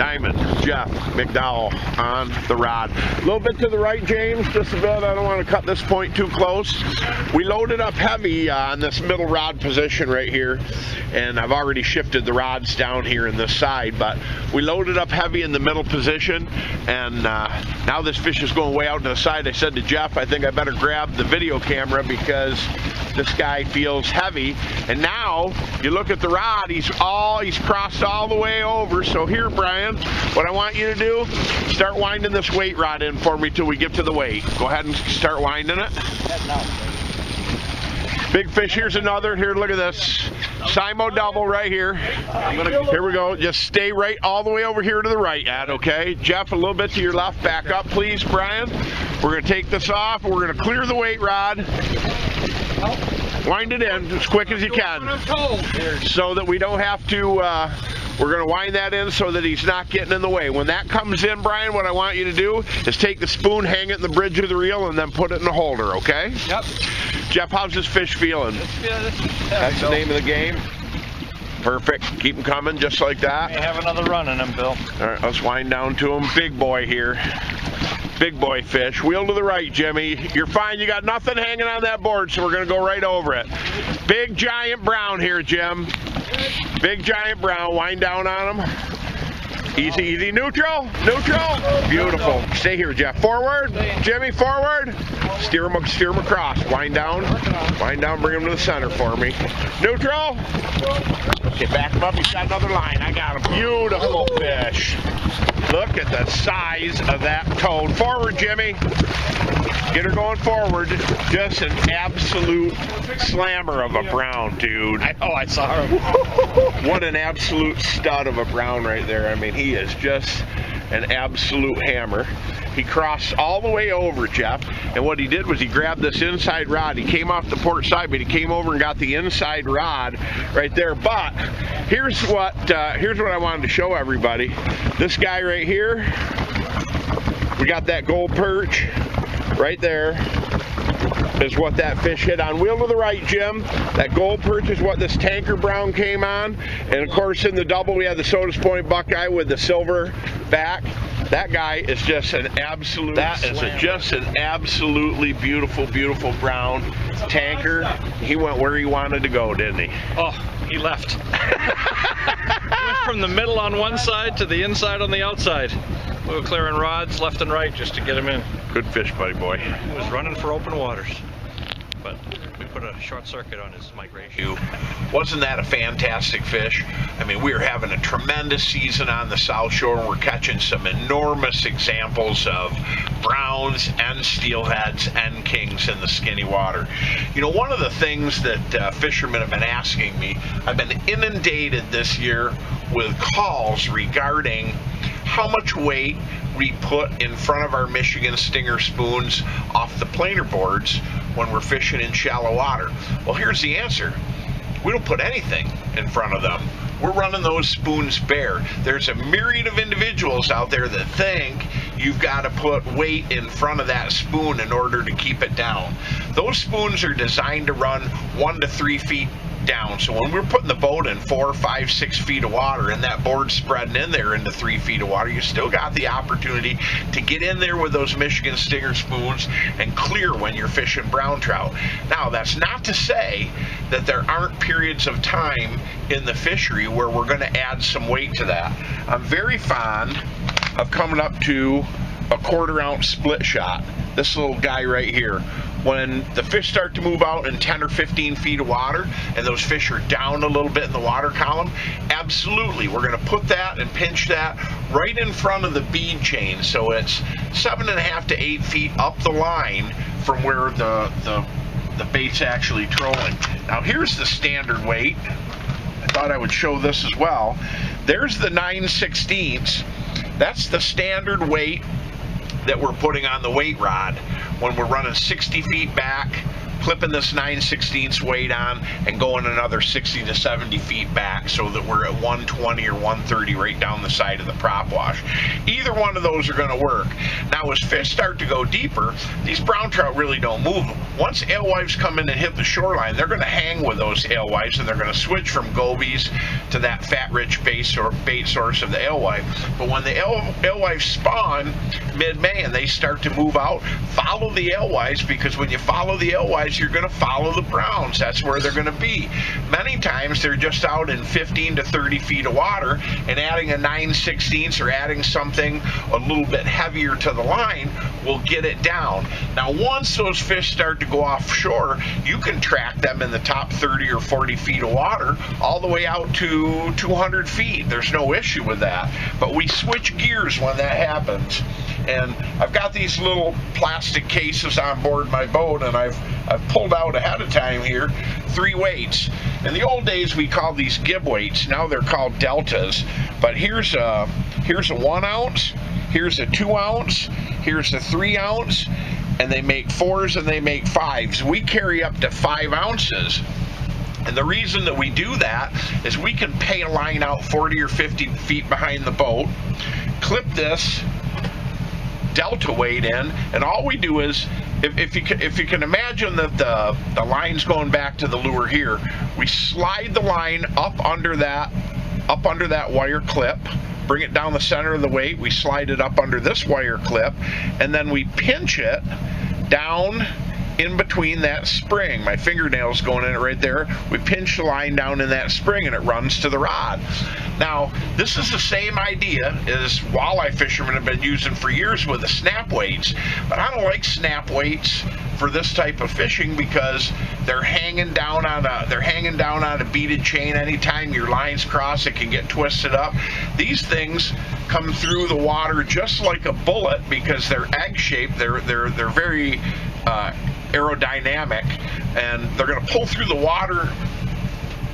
Diamond, Jeff McDowell on the rod. A little bit to the right, James, just a bit. I don't want to cut this point too close. We loaded up heavy uh, on this middle rod position right here, and I've already shifted the rods down here in this side, but we loaded up heavy in the middle position, and uh, now this fish is going way out to the side. I said to Jeff, I think I better grab the video camera because this guy feels heavy. And now you look at the rod, he's all he's crossed all the way over. So here, Brian, what I want you to do, start winding this weight rod in for me till we get to the weight. Go ahead and start winding it. Big fish, here's another. Here, look at this. Simo double right here. Here we go. Just stay right all the way over here to the right, Ad, okay? Jeff, a little bit to your left. Back up, please, Brian. We're going to take this off. We're going to clear the weight rod. Wind it in as quick as you can so that we don't have to uh, we're going to wind that in so that he's not getting in the way. When that comes in, Brian, what I want you to do is take the spoon, hang it in the bridge of the reel, and then put it in the holder, okay? Yep. Jeff, how's this fish feeling? That's the name of the game. Perfect. Keep him coming just like that. Have another run in him, Bill. All right, let's wind down to him. Big boy here. Big boy fish. Wheel to the right, Jimmy. You're fine. You got nothing hanging on that board, so we're going to go right over it. Big giant brown here, Jim. Big giant brown. Wind down on him. Easy, easy. Neutral. Neutral. Beautiful. Stay here, Jeff. Forward. Jimmy, forward. Steer him, steer him across. Wind down. Wind down. Bring him to the center for me. Neutral. Okay, back him up. He's got another line. I got him. Beautiful fish. Look at the size of that toad. Forward, Jimmy. Get her going forward. Just an absolute slammer of a brown, dude. I know, I saw him. what an absolute stud of a brown right there. I mean, he is just an absolute hammer. He crossed all the way over, Jeff, and what he did was he grabbed this inside rod. He came off the port side, but he came over and got the inside rod right there. But here's what uh, here's what I wanted to show everybody. This guy right here, we got that gold perch right there is what that fish hit on. Wheel to the right, Jim. That gold perch is what this tanker brown came on. And of course in the double we had the Sodus Point Buckeye with the silver back. That guy is just an absolute, that is a, just an absolutely beautiful, beautiful brown tanker. He went where he wanted to go, didn't he? Oh, he left. he went from the middle on one side to the inside on the outside. We were clearing rods left and right just to get him in. Good fish, buddy boy. He was running for open waters. But we put a short circuit on his migration. Wasn't that a fantastic fish? I mean, we are having a tremendous season on the South Shore. and We're catching some enormous examples of browns and steelheads and kings in the skinny water. You know, one of the things that uh, fishermen have been asking me, I've been inundated this year with calls regarding how much weight we put in front of our Michigan Stinger spoons off the planer boards when we're fishing in shallow water. Well, here's the answer. We don't put anything in front of them. We're running those spoons bare. There's a myriad of individuals out there that think you've got to put weight in front of that spoon in order to keep it down. Those spoons are designed to run one to three feet down. So when we're putting the boat in four, five, six feet of water and that board spreading in there into three feet of water, you still got the opportunity to get in there with those Michigan Stinger spoons and clear when you're fishing brown trout. Now, that's not to say that there aren't periods of time in the fishery where we're going to add some weight to that. I'm very fond of coming up to a quarter ounce split shot. This little guy right here when the fish start to move out in 10 or 15 feet of water and those fish are down a little bit in the water column, absolutely, we're going to put that and pinch that right in front of the bead chain. So it's seven and a half to eight feet up the line from where the, the, the bait's actually trolling. Now here's the standard weight. I thought I would show this as well. There's the 9 16ths. That's the standard weight that we're putting on the weight rod when we're running 60 feet back clipping this 9 16 weight on and going another 60 to 70 feet back so that we're at 120 or 130 right down the side of the prop wash. Either one of those are going to work. Now, as fish start to go deeper, these brown trout really don't move. Once alewives come in and hit the shoreline, they're going to hang with those alewives and they're going to switch from gobies to that fat-rich bait, or bait source of the alewife. But when the alewives spawn mid-May and they start to move out, follow the alewives because when you follow the alewives, you're going to follow the browns. That's where they're going to be. Many times they're just out in 15 to 30 feet of water and adding a 9 16 or adding something a little bit heavier to the line will get it down. Now, once those fish start to go offshore, you can track them in the top 30 or 40 feet of water all the way out to 200 feet. There's no issue with that. But we switch gears when that happens. And I've got these little plastic cases on board my boat, and I've I've pulled out ahead of time here three weights. In the old days, we called these gib weights. Now they're called deltas. But here's a here's a one ounce, here's a two ounce, here's a three ounce, and they make fours and they make fives. We carry up to five ounces. And the reason that we do that is we can pay a line out 40 or 50 feet behind the boat, clip this delta weight in, and all we do is, if, if you can, if you can imagine that the the line's going back to the lure here, we slide the line up under that up under that wire clip, bring it down the center of the weight, we slide it up under this wire clip, and then we pinch it down in between that spring. My fingernail's going in it right there. We pinch the line down in that spring and it runs to the rod. Now, this is the same idea as walleye fishermen have been using for years with the snap weights, but I don't like snap weights for this type of fishing because they're hanging down on a they're hanging down on a beaded chain anytime your lines cross it can get twisted up these things come through the water just like a bullet because they're egg shaped they're they're they're very uh, aerodynamic and they're going to pull through the water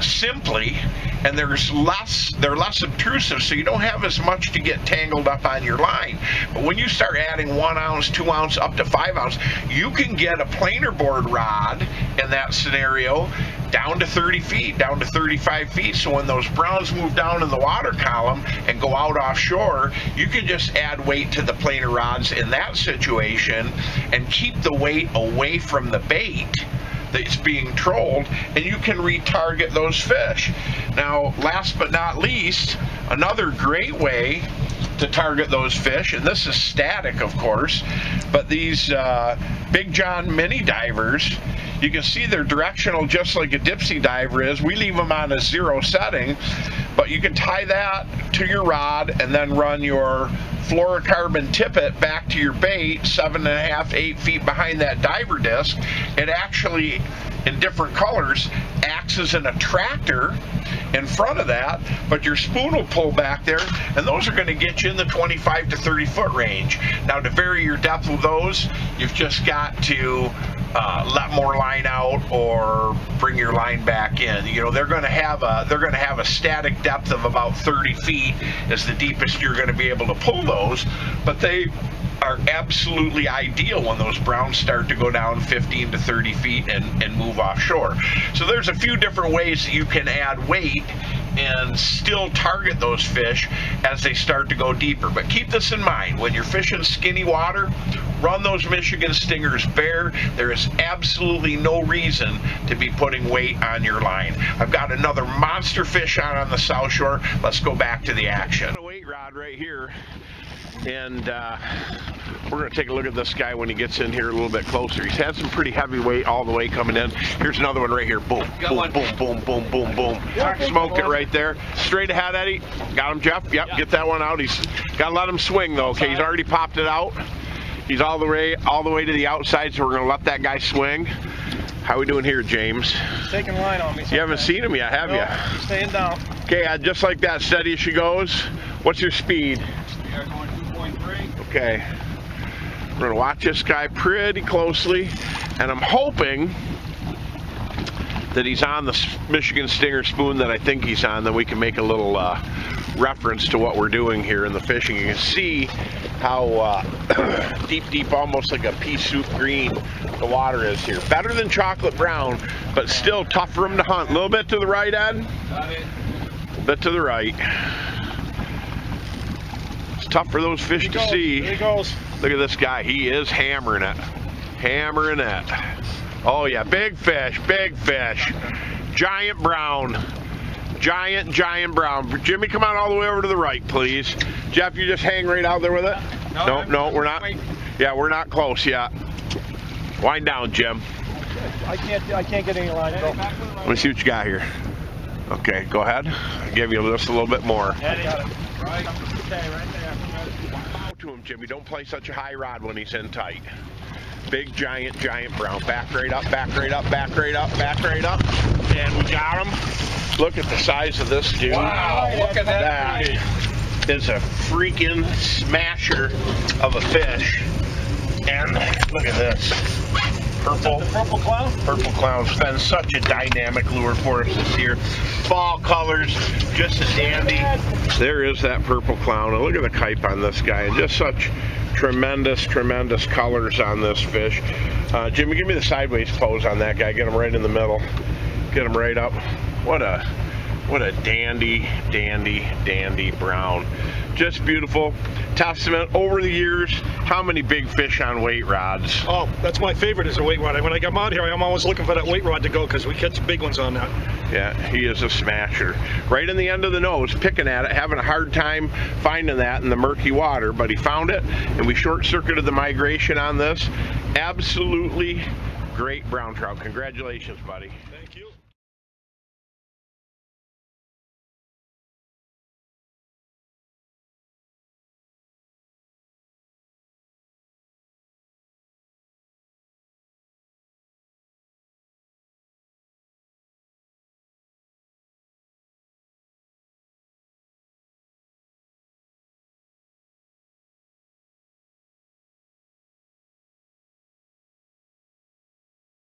simply and there's less they're less obtrusive so you don't have as much to get tangled up on your line. But when you start adding one ounce two ounce up to five ounce you can get a planer board rod in that scenario down to 30 feet down to 35 feet so when those browns move down in the water column and go out offshore you can just add weight to the planer rods in that situation and keep the weight away from the bait that's being trolled and you can retarget those fish. Now, last but not least, another great way to target those fish, and this is static, of course, but these uh, Big Jon mini divers, you can see they're directional just like a Dipsy diver is. We leave them on a zero setting, but you can tie that to your rod and then run your fluorocarbon tippet back to your bait, seven and a half, eight feet behind that diver disc. It actually, in different colors, acts as an attractor in front of that, but your spoon will pull back there, and those are going to get you in the 25 to 30 foot range. Now, to vary your depth with those, you've just got to uh, let more line out or bring your line back in. You know, they're going to have a they're going to have a static depth of about 30 feet is the deepest you're going to be able to pull those, but they are absolutely ideal when those browns start to go down 15 to 30 feet and, and move offshore. So there's a few different ways that you can add weight and still target those fish as they start to go deeper. But keep this in mind when you're fishing skinny water, run those Michigan Stingers bare. There is absolutely no reason to be putting weight on your line. I've got another monster fish on on the South Shore. Let's go back to the action. Weight rod right here and uh, we're going to take a look at this guy when he gets in here a little bit closer. He's had some pretty heavy weight all the way coming in. Here's another one right here. Boom, boom, boom, boom, boom, boom, boom. Smoke it right there. Straight ahead, Eddie. Got him, Jeff. Yep, get that one out. He's got to let him swing though. Okay, he's already popped it out. He's all the way all the way to the outside, so we're going to let that guy swing. How are we doing here, James? He's taking line on me. Sometimes. You haven't seen him yet, have no, you? Staying down. Okay, uh, just like that, steady as she goes. What's your speed? We are going 2.3. Okay. We're gonna watch this guy pretty closely, and I'm hoping that he's on the Michigan Stinger spoon that I think he's on, then we can make a little uh, reference to what we're doing here in the fishing. You can see how uh, deep, deep, almost like a pea soup green the water is here. Better than chocolate brown, but still tough for him to hunt. A little bit to the right, Ed. Got it. A bit to the right. Tough for those fish to see. There he goes. Look at this guy. He is hammering it. Hammering it. Oh, yeah. Big fish. Big fish. Giant brown. Giant, giant brown. Jimmy, come on all the way over to the right, please. Jeff, you just hang right out there with it? No, no, no we're not. wait. Yeah, we're not close yet. Wind down, Jim. I can't. I can't get any line. Go. Let me see what you got here. Okay, go ahead. I'll give you just a little bit more. Right. Okay, right there. Jimmy. Don't play such a high rod when he's in tight. Big, giant, giant brown. Back right up, back right up, back right up, back right up. And we got him. Look at the size of this dude. Wow, look at that. That is a freaking smasher of a fish. And look at this. Purple. The purple clown. Purple Clown's been such a dynamic lure for us this year. Fall colors, just a dandy. There is that Purple Clown. And look at the kype on this guy. And just such tremendous, tremendous colors on this fish. Uh, Jimmy, give me the sideways pose on that guy. Get him right in the middle. Get him right up. What a what a dandy, dandy, dandy brown. Just beautiful. Testament over the years, how many big fish on weight rods? Oh, that's my favorite is a weight rod. When I come out here, I'm always looking for that weight rod to go because we catch big ones on that. Yeah, he is a smasher. Right in the end of the nose, picking at it, having a hard time finding that in the murky water, but he found it, and we short circuited the migration on this. Absolutely great brown trout. Congratulations, buddy.